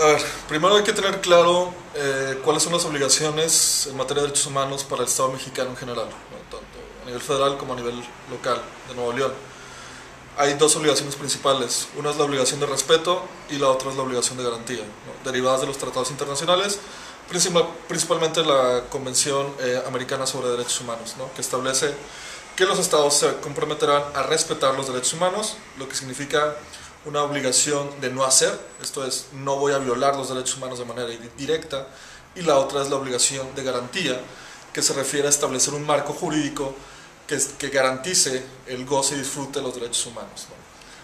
A ver, primero hay que tener claro eh, cuáles son las obligaciones en materia de derechos humanos para el Estado mexicano en general, tanto a nivel federal como a nivel local de Nuevo León. Hay dos obligaciones principales, una es la obligación de respeto y la otra es la obligación de garantía, derivadas de los tratados internacionales, principalmente la Convención eh, Americana sobre Derechos Humanos, que establece que los estados se comprometerán a respetar los derechos humanos, lo que significa una obligación de no hacer, esto es, no voy a violar los derechos humanos de manera directa, y la otra es la obligación de garantía, que se refiere a establecer un marco jurídico que, que garantice el goce y disfrute de los derechos humanos.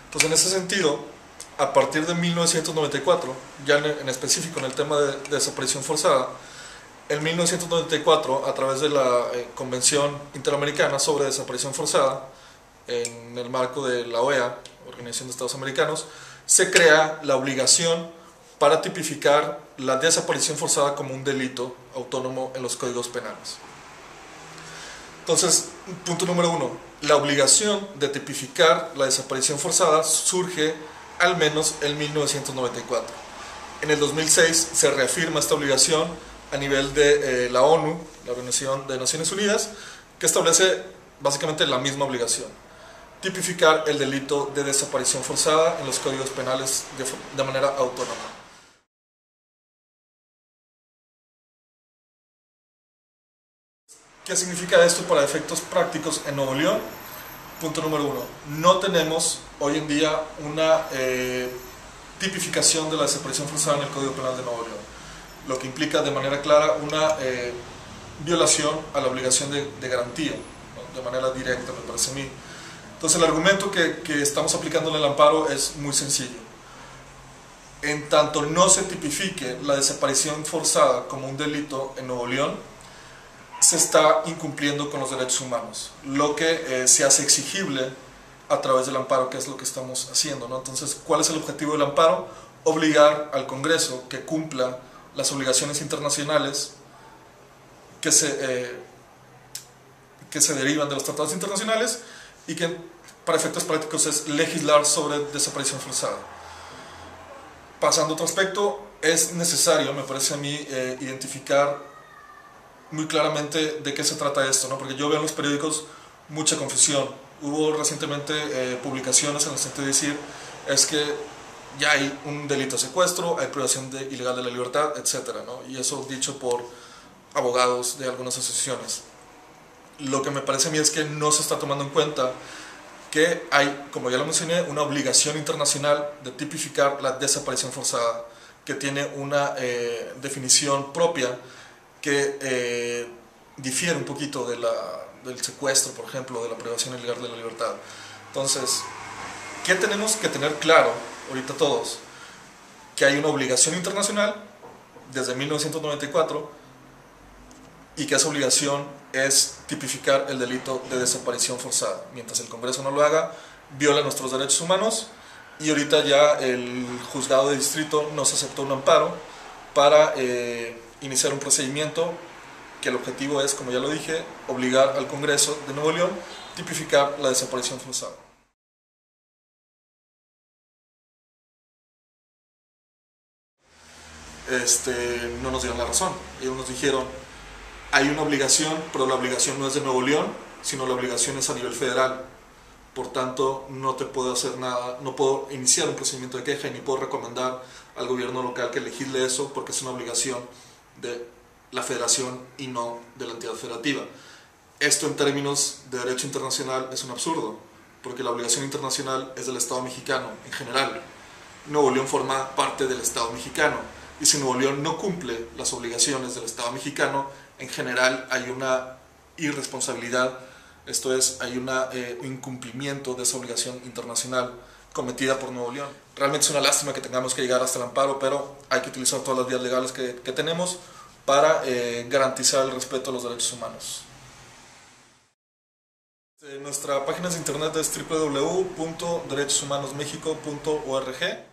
Entonces, en ese sentido, a partir de 1994, ya en, específico en el tema de, desaparición forzada, en 1994, a través de la eh, Convención Interamericana sobre Desaparición Forzada, en el marco de la OEA, Organización de Estados Americanos, se crea la obligación para tipificar la desaparición forzada como un delito autónomo en los códigos penales. Entonces, punto número uno, la obligación de tipificar la desaparición forzada surge al menos en 1994. En el 2006 se reafirma esta obligación a nivel de eh, la ONU, la Organización de Naciones Unidas, que establece básicamente la misma obligación tipificar el delito de desaparición forzada en los códigos penales de, manera autónoma. ¿Qué significa esto para efectos prácticos en Nuevo León? Punto número uno, no tenemos hoy en día una eh, tipificación de la desaparición forzada en el Código Penal de Nuevo León, lo que implica de manera clara una eh, violación a la obligación de, garantía, de manera directa, me parece a mí. Entonces el argumento que, que estamos aplicando en el amparo es muy sencillo. En tanto no se tipifique la desaparición forzada como un delito en Nuevo León, se está incumpliendo con los derechos humanos, lo que eh, se hace exigible a través del amparo, que es lo que estamos haciendo. ¿no? Entonces, ¿cuál es el objetivo del amparo? Obligar al Congreso que cumpla las obligaciones internacionales que se, eh, que se derivan de los tratados internacionales y que para efectos prácticos es legislar sobre desaparición forzada. Pasando a otro aspecto, es necesario, me parece a mí, eh, identificar muy claramente de qué se trata esto, ¿no? porque yo veo en los periódicos mucha confusión. Hubo recientemente eh, publicaciones en el sentido de decir, es que ya hay un delito de secuestro, hay privación ilegal de la libertad, etc. ¿no? Y eso dicho por abogados de algunas asociaciones lo que me parece a mí es que no se está tomando en cuenta que hay, como ya lo mencioné, una obligación internacional de tipificar la desaparición forzada, que tiene una eh, definición propia que eh, difiere un poquito de la, del secuestro, por ejemplo, de la privación ilegal de la libertad. Entonces, ¿qué tenemos que tener claro ahorita todos? Que hay una obligación internacional desde 1994 y que esa obligación es tipificar el delito de desaparición forzada. Mientras el Congreso no lo haga, viola nuestros derechos humanos y ahorita ya el juzgado de distrito nos aceptó un amparo para eh, iniciar un procedimiento que el objetivo es, como ya lo dije, obligar al Congreso de Nuevo León a tipificar la desaparición forzada. Este, no nos dieron la razón. Ellos nos dijeron, hay una obligación, pero la obligación no es de Nuevo León, sino la obligación es a nivel federal. Por tanto, no te puedo hacer nada, no puedo iniciar un procedimiento de queja y ni puedo recomendar al gobierno local que legisle eso porque es una obligación de la federación y no de la entidad federativa. Esto en términos de derecho internacional es un absurdo, porque la obligación internacional es del Estado mexicano en general. Nuevo León forma parte del Estado mexicano y si Nuevo León no cumple las obligaciones del Estado mexicano, en general hay una irresponsabilidad, esto es, hay un eh, incumplimiento de esa obligación internacional cometida por Nuevo León. Realmente es una lástima que tengamos que llegar hasta el amparo, pero hay que utilizar todas las vías legales que, tenemos para eh, garantizar el respeto a los derechos humanos. Eh, nuestra página de internet es www.derechoshumanosmexico.org